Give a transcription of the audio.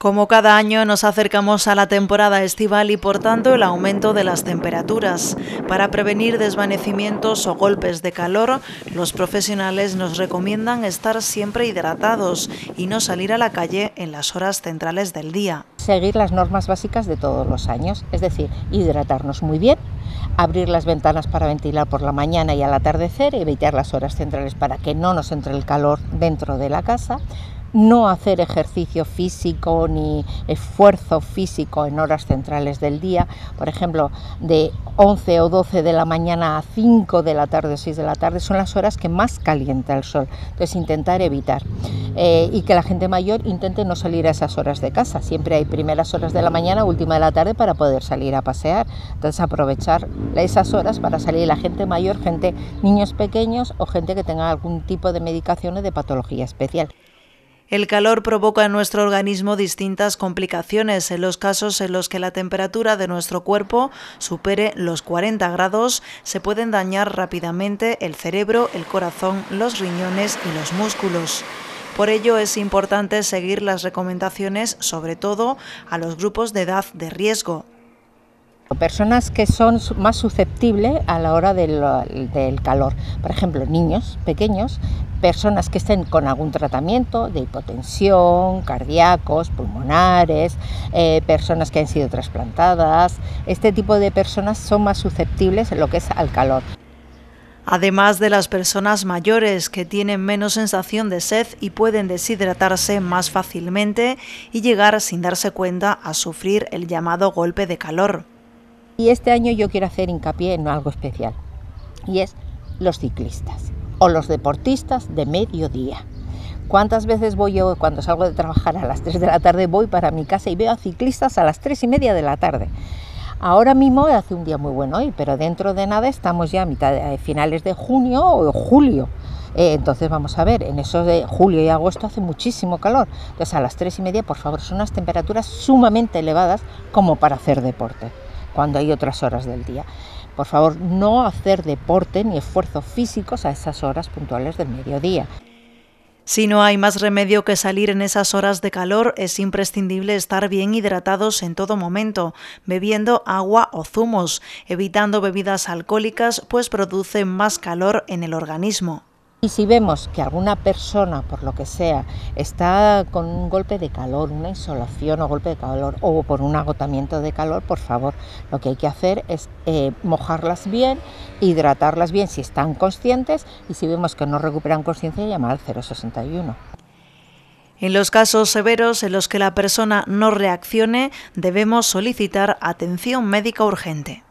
Como cada año nos acercamos a la temporada estival y por tanto el aumento de las temperaturas. Para prevenir desvanecimientos o golpes de calor, los profesionales nos recomiendan estar siempre hidratados y no salir a la calle en las horas centrales del día. Seguir las normas básicas de todos los años, es decir, hidratarnos muy bien, abrir las ventanas para ventilar por la mañana y al atardecer, evitar las horas centrales para que no nos entre el calor dentro de la casa, no hacer ejercicio físico ni esfuerzo físico en horas centrales del día, por ejemplo, de 11 o 12 de la mañana a 5 de la tarde o 6 de la tarde, son las horas que más calienta el sol. Entonces, intentar evitar. Eh, y que la gente mayor intente no salir a esas horas de casa. Siempre hay primeras horas de la mañana, última de la tarde para poder salir a pasear. Entonces, aprovechar esas horas para salir la gente mayor, gente, niños pequeños o gente que tenga algún tipo de medicación o de patología especial. El calor provoca en nuestro organismo distintas complicaciones. En los casos en los que la temperatura de nuestro cuerpo supere los 40 grados, se pueden dañar rápidamente el cerebro, el corazón, los riñones y los músculos. Por ello es importante seguir las recomendaciones, sobre todo a los grupos de edad de riesgo, Personas que son más susceptibles a la hora del, calor, por ejemplo, niños pequeños, personas que estén con algún tratamiento de hipotensión, cardíacos, pulmonares, eh, personas que han sido trasplantadas. Este tipo de personas son más susceptibles en lo que es al calor. Además de las personas mayores que tienen menos sensación de sed y pueden deshidratarse más fácilmente y llegar sin darse cuenta a sufrir el llamado golpe de calor. Y este año yo quiero hacer hincapié en algo especial, y es los ciclistas o los deportistas de mediodía. ¿Cuántas veces voy yo cuando salgo de trabajar a las 3 de la tarde, voy para mi casa y veo a ciclistas a las 3 y media de la tarde? Ahora mismo hace un día muy bueno hoy, pero dentro de nada estamos ya a mitad de finales de junio o julio. Eh, entonces vamos a ver, en esos de julio y agosto hace muchísimo calor. Entonces a las 3 y media, por favor, son unas temperaturas sumamente elevadas como para hacer deporte cuando hay otras horas del día. Por favor, no hacer deporte ni esfuerzos físicos a esas horas puntuales del mediodía. Si no hay más remedio que salir en esas horas de calor, es imprescindible estar bien hidratados en todo momento, bebiendo agua o zumos, evitando bebidas alcohólicas, pues producen más calor en el organismo. Y si vemos que alguna persona, por lo que sea, está con un golpe de calor, una insolación o golpe de calor o por un agotamiento de calor, por favor, lo que hay que hacer es eh, mojarlas bien, hidratarlas bien si están conscientes y si vemos que no recuperan conciencia, llamar al 061. En los casos severos en los que la persona no reaccione, debemos solicitar atención médica urgente.